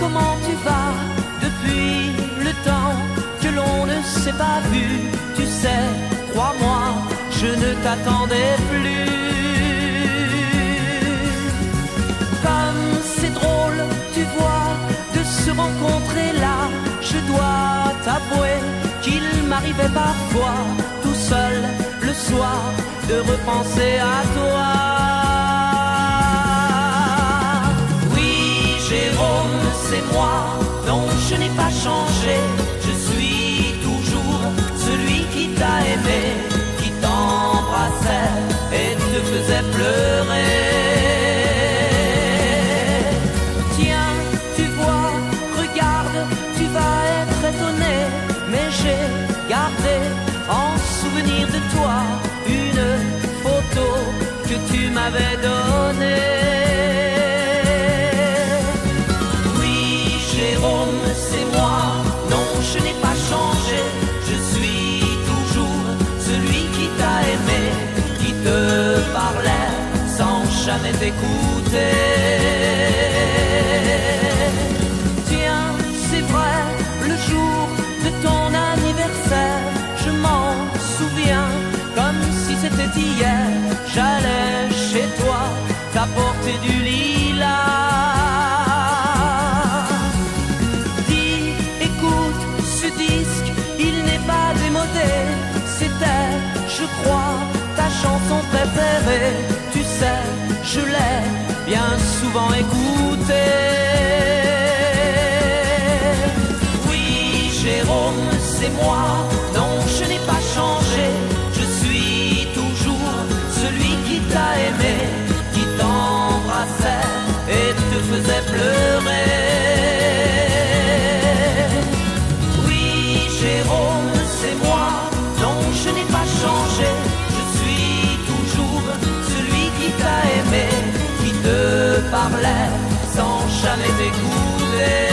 comment tu vas depuis le temps que l'on ne s'est pas vu. Tu sais, crois-moi, je ne t'attendais plus. Comme c'est drôle, tu vois, de se rencontrer là, je dois t'avouer qu'il m'arrivait parfois, tout seul, le soir, de repenser à toi. Oui, Jérôme, c'est moi, non, je n'ai pas changé, je suis toujours celui qui t'a aimé, qui t'embrassait et te faisait pleurer. Tiens, tu vois, regarde, tu vas être étonné, mais j'ai gardé en souvenir de toi une photo que tu m'avais donnée. Je n'ai pas changé, je suis toujours celui qui t'a aimé, qui te parlait sans jamais t'écouter. Tiens, c'est vrai, le jour de ton anniversaire, je m'en souviens comme si c'était hier. J'allais chez toi t'apporter du lilas. Souvent écoutée. Oui, Jérôme, c'est moi. Sans jamais t'écouter.